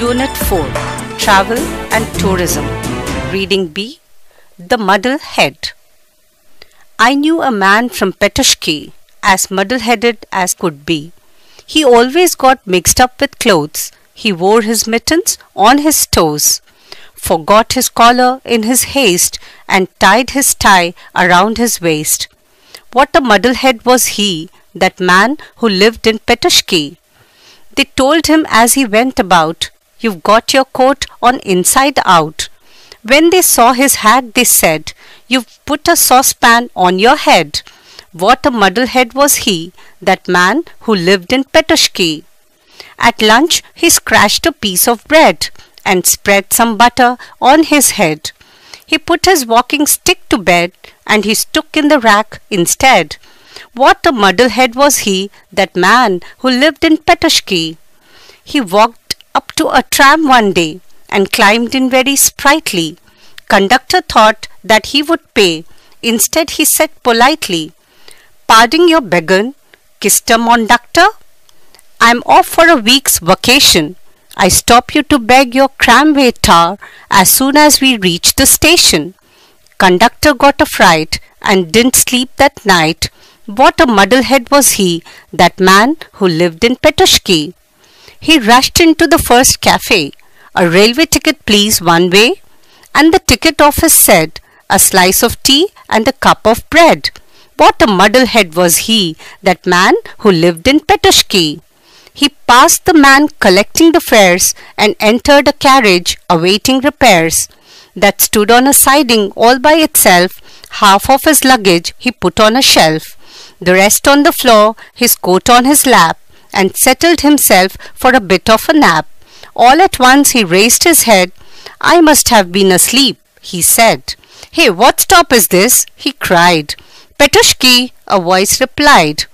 Unit 4 Travel and Tourism. Reading B The Muddle Head. I knew a man from Petushki, as muddle headed as could be. He always got mixed up with clothes. He wore his mittens on his toes, forgot his collar in his haste, and tied his tie around his waist. What a muddlehead was he, that man who lived in Petushki! They told him as he went about, You've got your coat on inside out. When they saw his hat, they said, You've put a saucepan on your head. What a muddlehead was he, that man who lived in Petushki! At lunch, he scratched a piece of bread and spread some butter on his head. He put his walking stick to bed and he stuck in the rack instead. What a muddlehead was he, that man who lived in Petushki! He walked up to a tram one day and climbed in very sprightly. Conductor thought that he would pay. Instead, he said politely, Pardon your begging, Kister Conductor. I'm off for a week's vacation. I stop you to beg your tramway tar as soon as we reach the station. Conductor got a fright and didn't sleep that night. What a muddlehead was he, that man who lived in Petushki. He rushed into the first cafe. A railway ticket, please, one way. And the ticket office said, a slice of tea and a cup of bread. What a muddlehead was he, that man who lived in Petushki. He passed the man collecting the fares and entered a carriage awaiting repairs that stood on a siding all by itself. Half of his luggage he put on a shelf, the rest on the floor, his coat on his lap, and settled himself for a bit of a nap. All at once he raised his head. I must have been asleep, he said. Hey, what stop is this? he cried. Petushki, a voice replied.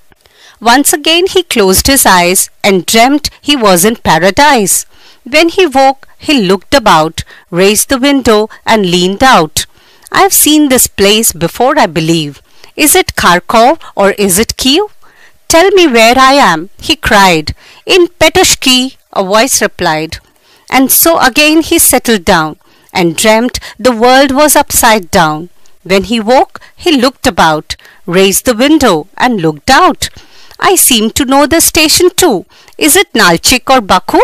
Once again he closed his eyes and dreamt he was in paradise. When he woke, he looked about, raised the window, and leaned out. I've seen this place before, I believe. Is it Kharkov or is it Kiev? Tell me where I am, he cried. In Petushki, a voice replied. And so again he settled down and dreamt the world was upside down. When he woke, he looked about, raised the window, and looked out. I seem to know the station too. Is it Nalchik or Baku?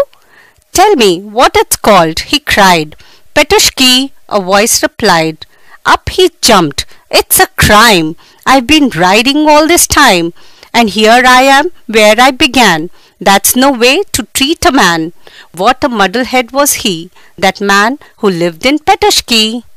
Tell me what it's called, he cried. Petushki, a voice replied. Up he jumped. It's a crime. I've been riding all this time, and here I am where I began. That's no way to treat a man. What a muddlehead was he, that man who lived in Petushki.